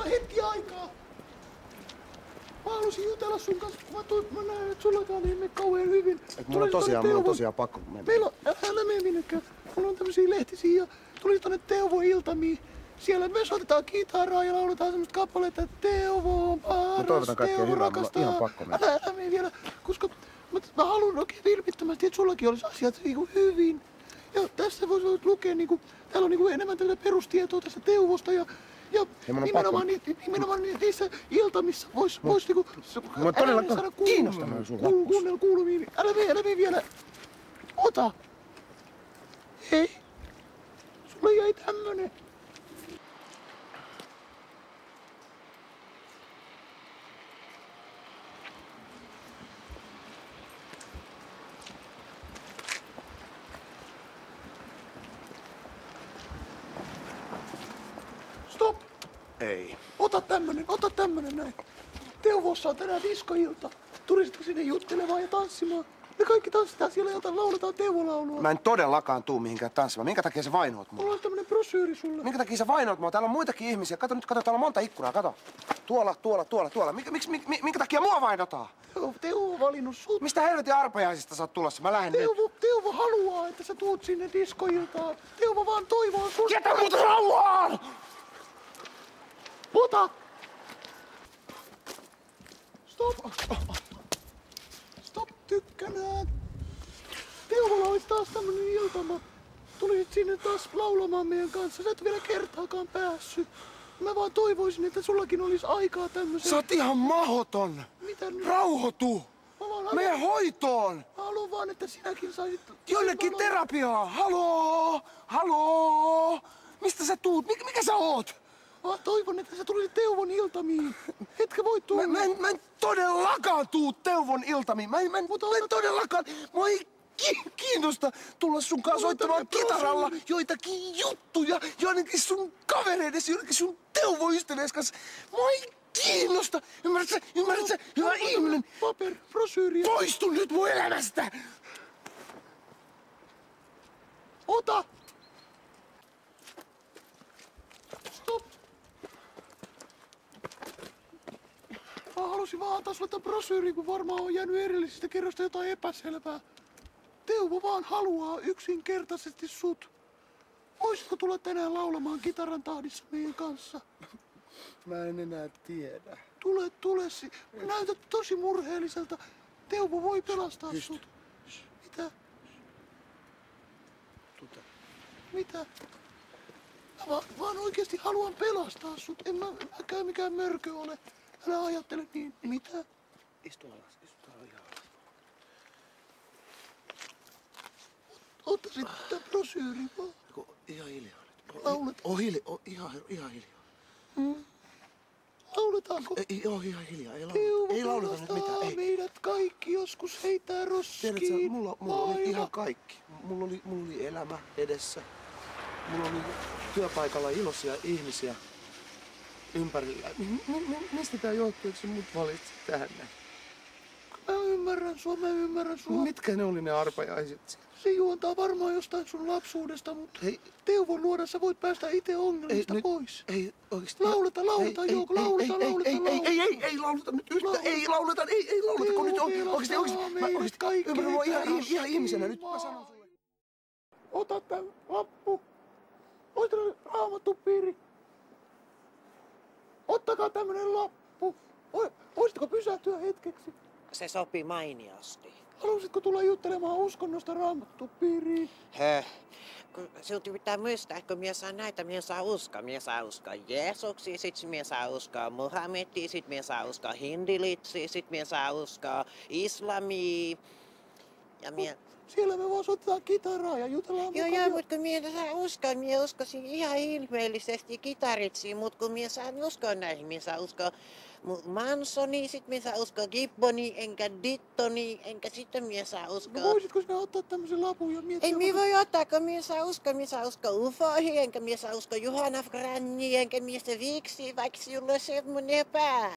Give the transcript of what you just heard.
mulla hetki aikaa. Mä halusin jutella sun kanssa, kun mä, tuin, mä näin, että sullakaan ei mene kauhean hyvin. Et mulla on tosiaan, mulla on tosiaan pakko mennä. Meillä on, älä mene minnekään. Mulla on tämmösiä lehtisiä ja tuli tonne Teuvo Iltamiin. Siellä me soitetaan kitaraa ja lauletaan semmoista kappaletta, että Teuvo on paras, kaikkea Teuvo hyvää, mulla on rakastaa. ihan pakko mennä. Älä, älä mene vielä, koska mä, mä haluan oikein vilpittömästi, että sullakin olisi asiat niinku hyvin. Ja tässä voisi lukea, niinku, täällä on niinku enemmän tätä perustietoa tästä Teuvosta ja ja nimenomaan, ni, nimenomaan ni- niissä iltamissa vois, vois niinku... Mua on todella ääni saada kiinnostanut sun lappusi. Kuunnella kuuluviin. Älä mene, älä mene vielä. Ota. Hei. Sulle jäi tämmönen. Stop. Ei. Ota tämmönen, ota tämmönen näin. Teuvossa on tänään diskoilta. Tulisitko sinne juttelemaan ja tanssimaan? Me kaikki tanssitaan siellä ja lauletaan Teuvo-laulua. Mä en todellakaan tuu mihinkään tanssimaan. Minkä takia sä vainoat mua? Mulla on tämmönen brosyyri sulle. Minkä takia sä vainoat mua? Täällä on muitakin ihmisiä. Kato nyt, kato, täällä on monta ikkunaa, kato. Tuolla, tuolla, tuolla, tuolla. Mikä, miksi, mi, minkä takia mua vainotaan? Teuvo, Teuvo on valinnut sut. Mistä helvetin arpajaisista sä oot tulossa? Mä lähden nyt. Teuvo, Teuvo haluaa, että sä tuut sinne diskoiltaan. Teuvo vaan toivoo susta. Jätä mut rauhaan! Ota! Stop! Stop tykkänään! Teuvolla olisi taas tämmönen iltama. Tulisit sinne taas laulamaan meidän kanssa. Sä et vielä kertaakaan päässyt. Mä vaan toivoisin, että sullakin olisi aikaa tämmöiseen. Sä oot ihan mahoton. Mitä nyt? Rauhoitu! Haluan, Mene hoitoon! mä haluan vaan, että sinäkin saisit... Jonnekin Mä- terapiaan! Haloo! Haloo! Mistä sä tuut? Mikä, mikä sä oot? Mä toivon, että sä tulisit Teuvon iltamiin. Etkö voi tulla? Mä, mä, en, mä en todellakaan tuu Teuvon iltamiin. Mä en, mä en, mä en todellakaan... Mua ei ki- kiinnosta tulla sun kanssa soittamaan kitaralla brosyyri. joitakin juttuja jonnekin sun kavereiden, jonnekin sun Teuvo-ystävies kanssa. Mua ei kiinnosta. Ymmärrätkö? Ymmärrätkö? Hyvä ihminen. Paper, brosyyriä. Poistu nyt mun elämästä! Ota! Stop! Mä halusin vaan antaa sulle tämän brosyyrin, kun varmaan on jäänyt erillisistä kerrosta jotain epäselvää. Teuvo vaan haluaa yksinkertaisesti sut. Voisitko tulla tänään laulamaan kitaran tahdissa meidän kanssa? Mä en enää tiedä. Tule, tule. si- Näytät tosi murheelliselta. Teuvo voi pelastaa Just. sut. Mitä? Tuta. Mitä? Mä vaan, oikeesti haluan pelastaa sut. En mä, mäkään mikään mörkö ole. Älä ajattele niin. Mitä? Istu alas, istu alas. ihan alas. Ottaisit tää brosyyri vaan. Ihan hiljaa nyt. Laulet. Oh, hiljaa. Oh, ihan, ihan hiljaa. Lauletaanko? Ei, joo, ihan hiljaa. Ei lauleta, Teuvo ei lauleta nyt mitään. Ei. meidät kaikki joskus heitää roskiin. Tiedätkö, mulla, mulla oli ihan kaikki. Mulla oli, mulla oli elämä edessä. Mulla oli työpaikalla iloisia ihmisiä ympärillä. Mistä tää johtuu, että mut valitsit tänne? Mä ymmärrän sua, mä ymmärrän sua. Mitkä ne oli ne arpajaiset? Se juontaa varmaan jostain sun lapsuudesta, mutta Hei, Teuvon luoda sä voit päästä itse ongelmista nyt- pois. Ei, oikeesti. Lauleta, lauleta, ei, Jouko, ei, lauleta, ei, lauleta, ei, ei, lauleta. ei, ei, ei, lauleta nyt yhtä, Lauleta. ei lauleta, ei, ei lauleta, kun nyt on, oikeesti, oikeesti, mä oikeesti, ymmärrän mua ihan, heitää ihan ihmisenä nyt, mä sanon sulle. Ota tää lappu. Oista raamattu piiri. Ottakaa tämmönen lappu. Oi- Voisitko pysähtyä hetkeksi? Se sopi mainiosti. Haluaisitko tulla juttelemaan uskonnosta raamattu piiriin? Höh. Kun silti pitää muistaa, kun minä saan näitä, minä saa uskoa. Minä saa uskoa Jeesuksiin, sit minä saa uskoa Muhammediin, sit minä saa uskoa Hindilitsiin, sit minä saa uskoa Islamiin. Ja minä... Siellä me vaan soitetaan kitaraa ja jutellaan Joo, joo, mutta kun minä saa uskoa, minä uskoisin ihan ilmeellisesti kitaritsiin, mutta kun minä saan uskoa näihin, minä saa uskoa Mansoni, sit minä saa uskoa Gibboni, enkä Dittoni, enkä sitten minä saa No uskoa... voisitko sinä ottaa tämmöisen lapun ja miettiä... Ei minä voi ottaa, kun minä saa uskoa, minä saa uskoa ufoihin, enkä minä saa uskoa Juhana Franniin, enkä minä se viksi, vaikka sinulla on semmoinen pää.